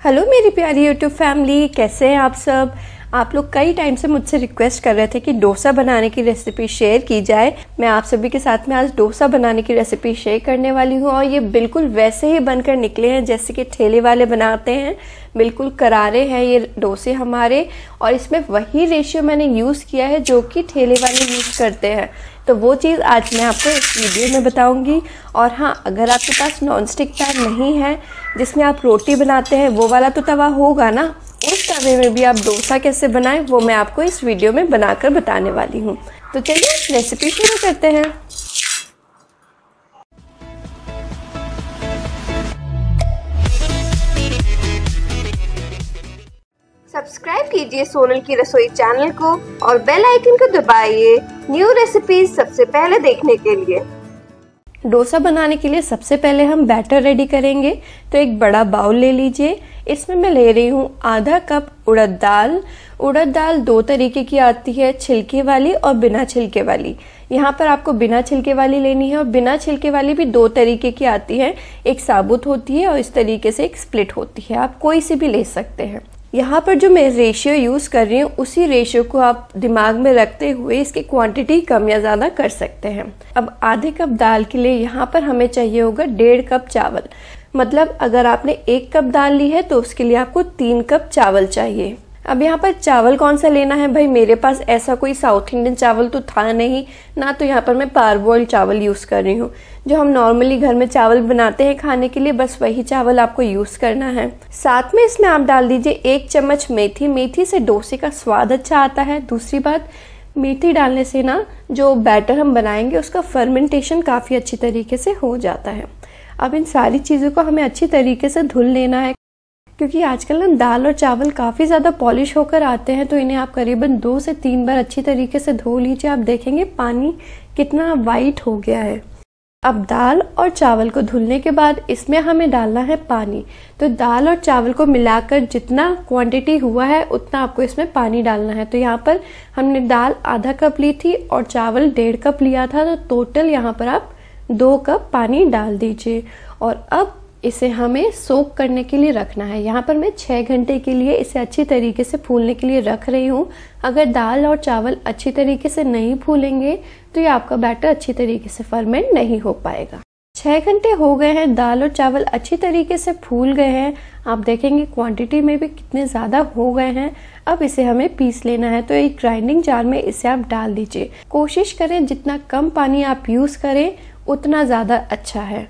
Hello मेरी प्यारी YouTube family, कैसे हैं आप सब? आप लोग कई टाइम से मुझसे रिक्वेस्ट कर रहे थे कि डोसा बनाने की रेसिपी शेयर की जाए। मैं आप सभी के साथ में आज डोसा बनाने की रेसिपी शेयर करने वाली हूँ और ये बिल्कुल वैसे ही बनकर निकले हैं जैसे कि ठेले वाले बनाते हैं। बिल्कुल करारे हैं ये डोसे हमारे और इसमें वही रेशियो मैंने यूज़ किया है जो कि ठेले वाले यूज़ करते हैं। तो वो चीज़ आज मैं आपको इस वीडियो में बताऊँगी। और हाँ अगर आपके पास नॉन स्टिक पैन नहीं है, जिसमें आप रोटी बनाते हैं, वो वाला तो तवा होगा ना? उस तवे में भी आप डोसा कैसे बनाएँ, वो मैं आपको इस वीडियो में बनाकर बताने वाली हूँ। तो चलिए रेसिपी शुरू करते हैं। सब्सक्राइब कीजिए सोनल की रसोई चैनल को और बेल आइकन को दबाइए। न्यू रेसिपीज़ सबसे पहले देखने के लिए। डोसा बनाने के लिए सबसे पहले हम बैटर रेडी करेंगे। तो एक बड़ा बाउल ले लीजिए। इसमें मैं ले रही हूँ आधा कप उड़द दाल। उड़द दाल दो तरीके की आती है, छिलके वाली और बिना छिलके वाली। यहाँ पर आपको बिना छिलके वाली लेनी है और बिना छिलके वाली भी दो तरीके की आती है। एक साबुत होती है और इस तरीके से एक स्प्लिट होती है। आप कोई सी भी ले सकते हैं। यहाँ पर जो मैं रेशियो यूज़ कर रही हूँ, उसी रेशियो को आप दिमाग में रखते हुए इसकी क्वांटिटी कम या ज़्यादा कर सकते हैं। अब आधे कप दाल के लिए यहाँ पर हमें चाहिए होगा डेढ़ कप चावल। मतलब अगर आपने एक कप दाल ली है तो उसके लिए आपको तीन कप चावल चाहिए। अब यहाँ पर चावल कौन सा लेना है? भाई, मेरे पास ऐसा कोई साउथ इंडियन चावल तो था नहीं। ना तो यहाँ पर मैं पारबॉइल चावल यूज़ कर रही हूँ। जो हम नॉर्मली घर में चावल बनाते हैं खाने के लिए, बस वही चावल आपको यूज़ करना है। साथ में इसमें आप डाल दीजिए एक चम्मच मेथी। मेथी से डोसे का स्वाद अच्छा आता है। दूसरी बात, मेथी डालने से ना, जो बैटर हम बनाएँगे, उसका फर्मेंटेशन काफ़ी अच्छी तरीके से हो जाता है। अब इन सारी चीज़ों को हमें अच्छी तरीके से धुल लेना है। क्योंकि आजकल ना दाल और चावल काफ़ी ज़्यादा पॉलिश होकर आते हैं तो इन्हें आप करीबन दो से तीन बार अच्छी तरीके से धो लीजिए। आप देखेंगे पानी कितना वाइट हो गया है। अब दाल और चावल को धुलने के बाद इसमें हमें डालना है पानी। तो दाल और चावल को मिलाकर जितना क्वांटिटी हुआ है, उतना आपको इसमें पानी डालना है। तो यहाँ पर हमने दाल आधा कप ली थी और चावल डेढ़ कप लिया था तो टोटल यहाँ पर आप दो कप पानी डाल दीजिए। और अब इसे हमें सोक करने के लिए रखना है। यहाँ पर मैं छः घंटे के लिए इसे अच्छी तरीके से फूलने के लिए रख रही हूँ। अगर दाल और चावल अच्छी तरीके से नहीं फूलेंगे तो ये आपका बैटर अच्छी तरीके से फर्मेंट नहीं हो पाएगा। छः घंटे हो गए हैं, दाल और चावल अच्छी तरीके से फूल गए हैं। आप देखेंगे क्वांटिटी में भी कितने ज़्यादा हो गए हैं। अब इसे हमें पीस लेना है तो एक ग्राइंडिंग जार में इसे आप डाल दीजिए। कोशिश करें जितना कम पानी आप यूज़ करें, उतना ज़्यादा अच्छा है।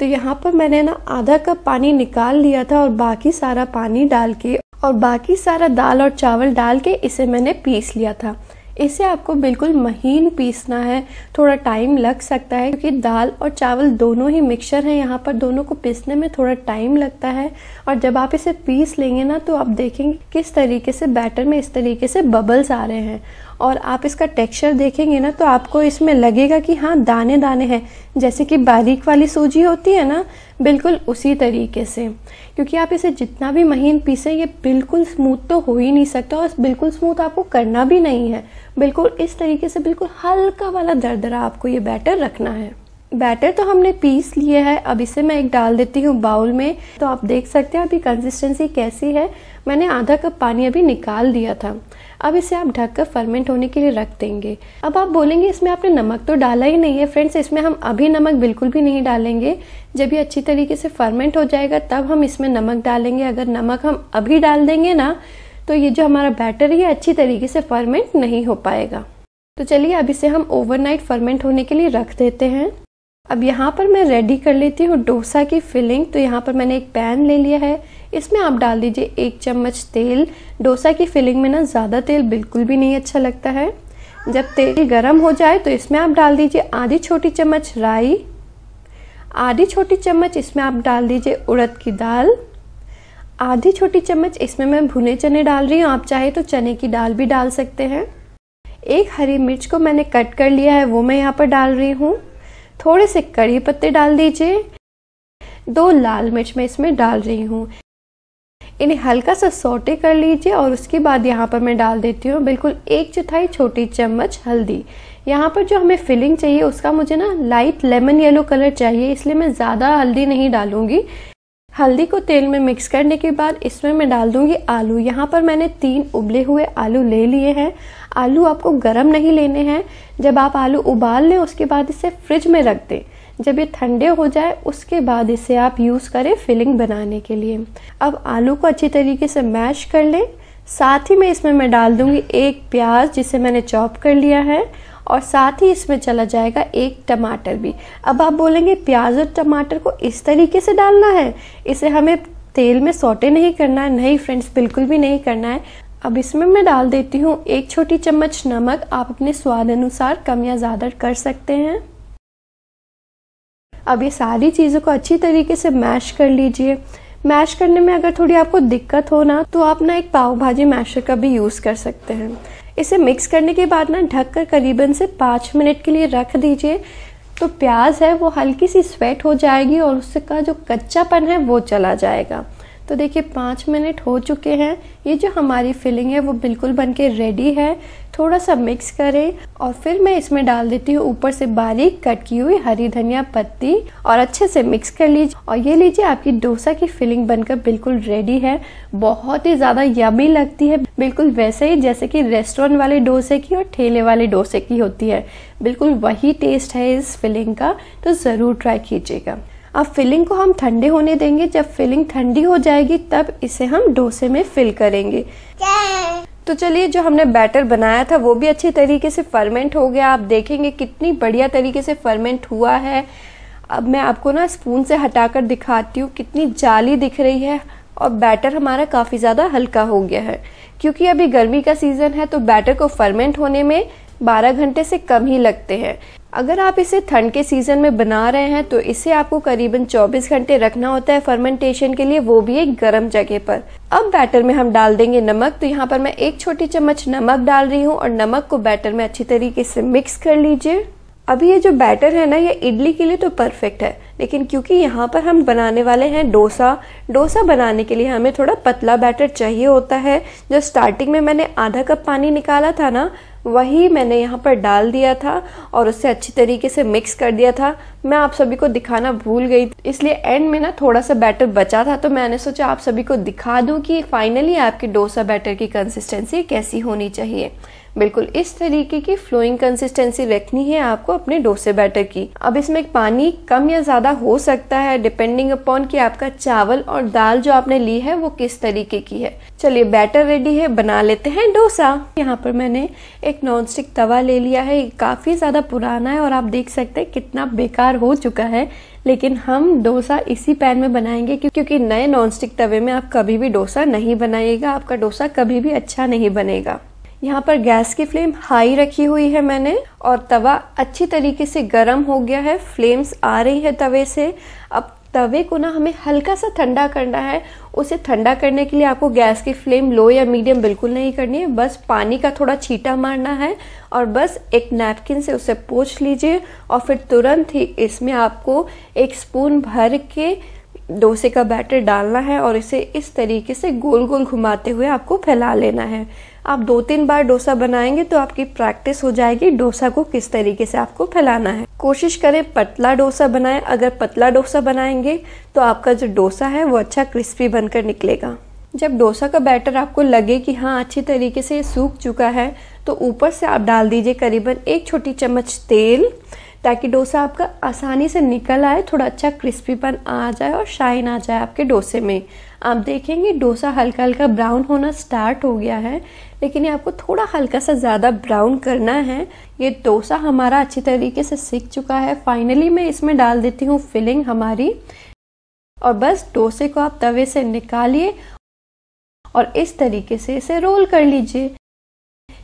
तो यहाँ पर मैंने ना आधा कप पानी निकाल लिया था और बाकी सारा पानी डाल के और बाकी सारा दाल और चावल डाल के इसे मैंने पीस लिया था। इसे आपको बिल्कुल महीन पीसना है, थोड़ा टाइम लग सकता है, क्योंकि दाल और चावल दोनों ही मिक्सर हैं। यहाँ पर दोनों को पीसने में थोड़ा टाइम लगता है और जब आप इसे पीस लेंगे ना तो आप देखेंगे किस तरीके से बैटर में इस तरीके से बबल्स आ रहे हैं। और आप इसका टेक्सचर देखेंगे ना तो आपको इसमें लगेगा कि हाँ दाने दाने हैं। जैसे कि बारीक वाली सूजी होती है ना, बिल्कुल उसी तरीके से। क्योंकि आप इसे जितना भी महीन पीसें, ये बिल्कुल स्मूथ तो हो ही नहीं सकता और बिल्कुल स्मूथ आपको करना भी नहीं है। बिल्कुल इस तरीके से, बिल्कुल हल्का वाला दरदरा आपको ये बैटर रखना है। बैटर तो हमने पीस लिए है। अब इसे मैं एक डाल देती हूँ बाउल में। तो आप देख सकते हैं अभी कंसिस्टेंसी कैसी है। मैंने आधा कप पानी अभी निकाल दिया था। अब इसे आप ढककर फर्मेंट होने के लिए रख देंगे। अब आप बोलेंगे, इसमें आपने नमक तो डाला ही नहीं है फ्रेंड्स इसमें हम अभी नमक बिल्कुल भी नहीं डालेंगे। जब ये अच्छी तरीके से फर्मेंट हो जाएगा, तब हम इसमें नमक डालेंगे। अगर नमक हम अभी डाल देंगे ना तो ये जो हमारा बैटर है अच्छी तरीके से फर्मेंट नहीं हो पाएगा। तो चलिए, अब इसे हम ओवरनाइट फर्मेंट होने के लिए रख देते हैं। अब यहाँ पर मैं रेडी कर लेती हूँ डोसा की फिलिंग तो यहाँ पर मैंने एक पैन ले लिया है। इसमें आप डाल दीजिए एक चम्मच तेल। डोसा की फिलिंग में ना ज़्यादा तेल बिल्कुल भी नहीं अच्छा लगता है। जब तेल गर्म हो जाए तो इसमें आप डाल दीजिए आधी छोटी चम्मच राई। आधी छोटी चम्मच इसमें आप डाल दीजिए उड़द की दाल। आधी छोटी चम्मच इसमें मैं भुने चने डाल रही हूँ। आप चाहे तो चने की दाल भी डाल सकते हैं। एक हरी मिर्च को मैंने कट कर लिया है, वो मैं यहाँ पर डाल रही हूँ। थोड़े से कड़ी पत्ते डाल दीजिए। दो लाल मिर्च मैं इसमें डाल रही हूँ। इन्हें हल्का सा सोटे कर लीजिए और उसके बाद यहाँ पर मैं डाल देती हूँ बिल्कुल एक चौथाई छोटी चम्मच हल्दी। यहाँ पर जो हमें फिलिंग चाहिए उसका मुझे ना लाइट लेमन येलो कलर चाहिए, इसलिए मैं ज़्यादा हल्दी नहीं डालूँगी। हल्दी को तेल में मिक्स करने के बाद इसमें मैं डाल दूँगी आलू। यहाँ पर मैंने तीन उबले हुए आलू ले लिए हैं। आलू आपको गर्म नहीं लेने हैं। जब आप आलू उबाल लें, उसके बाद इसे फ्रिज में रख दें। जब ये ठंडे हो जाए, उसके बाद इसे आप यूज़ करें फिलिंग बनाने के लिए। अब आलू को अच्छी तरीके से मैश कर लें। साथ ही में इसमें मैं डाल दूँगी एक प्याज, जिसे मैंने चॉप कर लिया है। और साथ ही इसमें चला जाएगा एक टमाटर भी। अब आप बोलेंगे, प्याज और टमाटर को इस तरीके से डालना है? इसे हमें तेल में सोटे नहीं करना है, नहीं फ्रेंड्स बिल्कुल भी नहीं करना है। अब इसमें मैं डाल देती हूँ एक छोटी चम्मच नमक। आप अपने स्वाद अनुसार कम या ज़्यादा कर सकते हैं। अब ये सारी चीज़ों को अच्छी तरीके से मैश कर लीजिए। मैश करने में अगर थोड़ी आपको दिक्कत हो ना तो आप ना एक पाव भाजी मैशर का भी यूज़ कर सकते हैं। इसे मिक्स करने के बाद ना ढककर करीबन से पाँच मिनट के लिए रख दीजिए। तो प्याज है, वो हल्की सी स्वेट हो जाएगी और उसका जो कच्चापन है, वो चला जाएगा। तो देखिए, पाँच मिनट हो चुके हैं। ये जो हमारी फिलिंग है, वो बिल्कुल बन के रेडी है। थोड़ा सा मिक्स करें और फिर मैं इसमें डाल देती हूँ ऊपर से बारीक कट की हुई हरी धनिया पत्ती और अच्छे से मिक्स कर लीजिए। और ये लीजिए, आपकी डोसा की फिलिंग बनकर बिल्कुल रेडी है। बहुत ही ज़्यादा यमी लगती है। बिल्कुल वैसे ही जैसे कि रेस्टोरेंट वाले डोसे की और ठेले वाले डोसे की होती है। बिल्कुल वही टेस्ट है इस फिलिंग का तो ज़रूर ट्राई कीजिएगा। अब फिलिंग को हम ठंडे होने देंगे। जब फिलिंग ठंडी हो जाएगी, तब इसे हम डोसे में फिल करेंगे। तो चलिए, जो हमने बैटर बनाया था, वो भी अच्छे तरीके से फर्मेंट हो गया। आप देखेंगे कितनी बढ़िया तरीके से फर्मेंट हुआ है। अब मैं आपको ना स्पून से हटाकर दिखाती हूँ, कितनी जाली दिख रही है। और बैटर हमारा काफ़ी ज़्यादा हल्का हो गया है। क्योंकि अभी गर्मी का सीज़न है तो बैटर को फर्मेंट होने में 12 घंटे से कम ही लगते हैं। अगर आप इसे ठंड के सीज़न में बना रहे हैं तो इसे आपको करीबन 24 घंटे रखना होता है फर्मेंटेशन के लिए, वो भी एक गर्म जगह पर। अब बैटर में हम डाल देंगे नमक तो यहाँ पर मैं एक छोटी चम्मच नमक डाल रही हूँ, और नमक को बैटर में अच्छी तरीके से मिक्स कर लीजिए। अभी ये जो बैटर है ना, ये इडली के लिए तो परफेक्ट है, लेकिन क्योंकि यहाँ पर हम बनाने वाले हैं डोसा डोसा बनाने के लिए हमें थोड़ा पतला बैटर चाहिए होता है। जो स्टार्टिंग में मैंने आधा कप पानी निकाला था ना, वही मैंने यहाँ पर डाल दिया था और उससे अच्छी तरीके से मिक्स कर दिया था। मैं आप सभी को दिखाना भूल गई, इसलिए एंड में ना थोड़ा सा बैटर बचा था तो मैंने सोचा आप सभी को दिखा दूँ कि फाइनली आपके डोसा बैटर की कंसिस्टेंसी कैसी होनी चाहिए। बिल्कुल, इस तरीके की फ्लोइंग कंसिस्टेंसी रखनी है आपको अपने डोसे बैटर की। अब इसमें पानी कम या ज़्यादा हो सकता है डिपेंडिंग अपॉन कि आपका चावल और दाल जो आपने ली है, वो किस तरीके की है। चलिए बैटर रेडी है, बना लेते हैं डोसा। यहाँ पर मैंने एक नॉन स्टिक तवा ले लिया है काफ़ी ज़्यादा पुराना है और आप देख सकते हैं कितना बेकार हो चुका है। लेकिन हम डोसा इसी पैन में बनाएँगे क्योंकि नए नॉन स्टिक तवे में आप कभी भी डोसा नहीं बनाइएगा, आपका डोसा कभी भी अच्छा नहीं बनेगा। यहाँ पर गैस की फ्लेम हाई रखी हुई है मैंने और तवा अच्छी तरीके से गर्म हो गया है। फ्लेम्स आ रही है तवे से। अब तवे को ना हमें हल्का सा ठंडा करना है। उसे ठंडा करने के लिए आपको गैस की फ्लेम लो या मीडियम बिल्कुल नहीं करनी है। बस पानी का थोड़ा छीटा मारना है और बस एक नैपकिन से उसे पोछ लीजिए और फिर तुरंत ही इसमें आपको एक स्पून भर के डोसे का बैटर डालना है और इसे इस तरीके से गोल गोल घुमाते हुए आपको फैला लेना है। आप दो तीन बार डोसा बनाएँगे तो आपकी प्रैक्टिस हो जाएगी डोसा को किस तरीके से आपको फैलाना है। कोशिश करें पतला डोसा बनाएँ। अगर पतला डोसा बनाएँगे तो आपका जो डोसा है वो अच्छा क्रिस्पी बनकर निकलेगा। जब डोसा का बैटर आपको लगे कि हाँ अच्छी तरीके से सूख चुका है तो ऊपर से आप डाल दीजिए करीबन एक छोटी चम्मच तेल। ताकि डोसा आपका आसानी से निकल आए, थोड़ा अच्छा क्रिस्पीपन आ जाए और शाइन आ जाए आपके डोसे में। आप देखेंगे डोसा हल्का हल्का ब्राउन होना स्टार्ट हो गया है, लेकिन ये आपको थोड़ा हल्का सा ज़्यादा ब्राउन करना है। ये डोसा हमारा अच्छी तरीके से सीख चुका है। फाइनली मैं इसमें डाल देती हूँ फिलिंग हमारी। और बस डोसे को आप तवे से निकालिए और इस तरीके से इसे रोल कर लीजिए।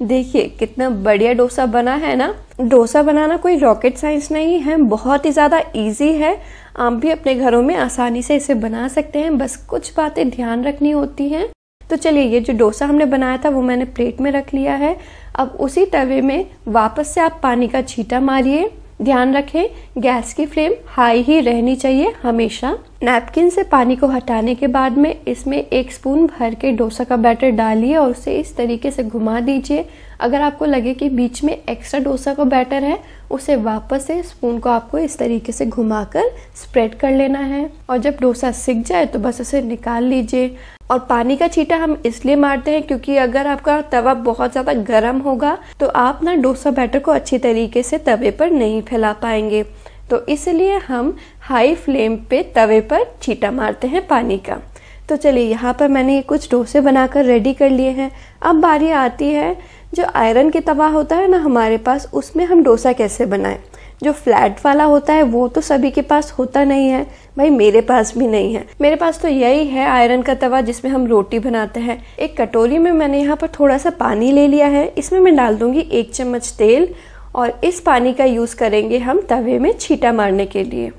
देखिए, कितना बढ़िया डोसा बना है ना। डोसा बनाना कोई रॉकेट साइंस नहीं है, बहुत ही ज़्यादा इजी है। आप भी अपने घरों में आसानी से इसे बना सकते हैं, बस कुछ बातें ध्यान रखनी होती हैं। तो चलिए, ये जो डोसा हमने बनाया था, वो मैंने प्लेट में रख लिया है। अब उसी तवे में वापस से आप पानी का छीटा मारिए। ध्यान रखें, गैस की फ्लेम हाई ही रहनी चाहिए हमेशा। नैपकिन से पानी को हटाने के बाद में इसमें एक स्पून भर के डोसा का बैटर डालिए और उसे इस तरीके से घुमा दीजिए। अगर आपको लगे कि बीच में एक्स्ट्रा डोसा का बैटर है, उसे वापस से स्पून को आपको इस तरीके से घुमाकर स्प्रेड कर लेना है। और जब डोसा सिक जाए तो बस उसे निकाल लीजिए। और पानी का छीटा हम इसलिए मारते हैं क्योंकि अगर आपका तवा बहुत ज़्यादा गर्म होगा तो आप ना डोसा बैटर को अच्छी तरीके से तवे पर नहीं फैला पाएँगे। तो इसलिए हम हाई फ्लेम पे तवे पर छीटा मारते हैं पानी का। तो चलिए, यहाँ पर मैंने ये कुछ डोसे बनाकर रेडी कर लिए हैं। अब बारी आती है, जो आयरन के तवा होता है ना हमारे पास, उसमें हम डोसा कैसे बनाएँ? जो फ्लैट वाला होता है, वो तो सभी के पास होता नहीं है। भाई, मेरे पास भी नहीं है। मेरे पास तो यही है, आयरन का तवा जिसमें हम रोटी बनाते हैं। एक कटोरी में मैंने यहाँ पर थोड़ा सा पानी ले लिया है। इसमें मैं डाल दूँगी एक चम्मच तेल और इस पानी का यूज़ करेंगे हम तवे में छीटा मारने के लिए।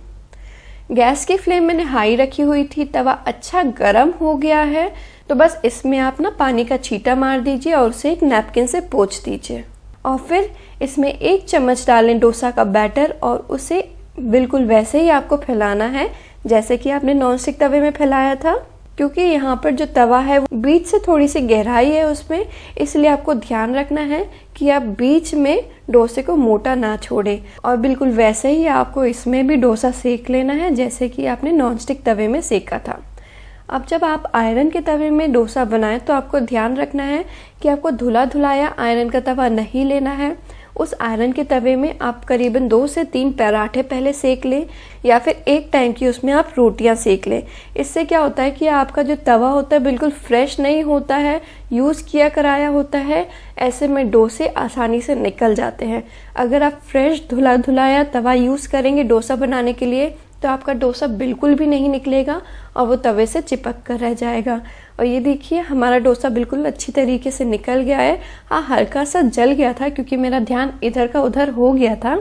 गैस की फ्लेम मैंने हाई रखी हुई थी, तवा अच्छा गर्म हो गया है। तो बस इसमें आप ना पानी का छीटा मार दीजिए और उसे एक नैपकिन से पोछ दीजिए। और फिर इसमें एक चम्मच डालें डोसा का बैटर और उसे बिल्कुल वैसे ही आपको फैलाना है, जैसे कि आपने नॉन स्टिक तवे में फैलाया था, क्योंकि यहाँ पर जो तवा है वो बीच से थोड़ी सी गहराई है उसमें, इसलिए आपको ध्यान रखना है कि आप बीच में डोसे को मोटा ना छोड़े और बिल्कुल वैसे ही आपको इसमें भी डोसा सेक लेना है, जैसे कि आपने नॉनस्टिक तवे में सेका था। अब जब आप आयरन के तवे में डोसा बनाएँ तो आपको ध्यान रखना है कि आपको धुला धुलाया आयरन का तवा नहीं लेना है उस आयरन के तवे में आप करीबन दो से तीन पराठे पहले सेक लें या फिर एक टाइम की उसमें आप रोटियाँ सेक लें। इससे क्या होता है कि आपका जो तवा होता है बिल्कुल फ्रेश नहीं होता है, यूज़ किया कराया होता है, ऐसे में डोसे आसानी से निकल जाते हैं। अगर आप फ्रेश धुला धुलाया तवा यूज़ करेंगे डोसा बनाने के लिए तो आपका डोसा बिल्कुल भी नहीं निकलेगा और वो तवे से चिपक कर रह जाएगा। और ये देखिए, हमारा डोसा बिल्कुल अच्छी तरीके से निकल गया है। हाँ हल्का सा जल गया था क्योंकि मेरा ध्यान इधर का उधर हो गया था।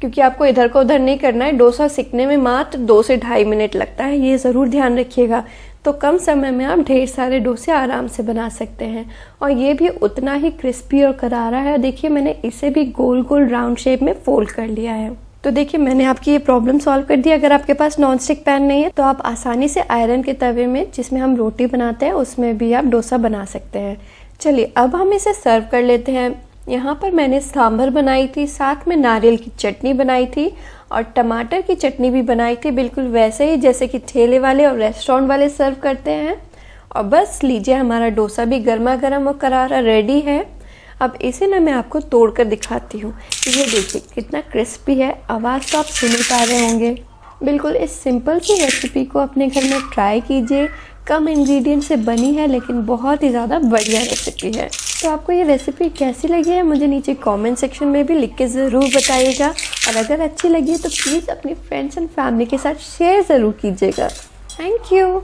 क्योंकि आपको इधर का उधर नहीं करना है। डोसा सीखने में मात्र दो से ढाई मिनट लगता है। ये ज़रूर ध्यान रखिएगा। तो कम समय में आप ढेर सारे डोसे आराम से बना सकते हैं। और ये भी उतना ही क्रिस्पी और करारा है। देखिए, मैंने इसे भी गोल गोल राउंड शेप में फोल्ड कर लिया है। तो देखिए, मैंने आपकी ये प्रॉब्लम सॉल्व कर दी। अगर आपके पास नॉन स्टिक पैन नहीं है तो आप आसानी से आयरन के तवे में, जिसमें हम रोटी बनाते हैं, उसमें भी आप डोसा बना सकते हैं। चलिए, अब हम इसे सर्व कर लेते हैं। यहाँ पर मैंने सांभर बनाई थी, साथ में नारियल की चटनी बनाई थी और टमाटर की चटनी भी बनाई थी। बिल्कुल वैसे ही, जैसे कि ठेले वाले और रेस्टोरेंट वाले सर्व करते हैं। और बस, लीजिए, हमारा डोसा भी गर्मा गर्म और करारा रेडी है। अब इसे ना मैं आपको तोड़ कर दिखाती हूँ। ये देखिए, कितना क्रिस्पी है। आवाज़ तो आप सुन ही पा रहे होंगे। बिल्कुल, इस सिंपल सी रेसिपी को अपने घर में ट्राई कीजिए। कम इंग्रेडिएंट से बनी है, लेकिन बहुत ही ज़्यादा बढ़िया रेसिपी है। तो आपको ये रेसिपी कैसी लगी है, मुझे नीचे कमेंट सेक्शन में भी लिख के ज़रूर बताइएगा। और अगर अच्छी लगी है तो प्लीज़ अपनी फ्रेंड्स एंड फैमिली के साथ शेयर ज़रूर कीजिएगा। Thank you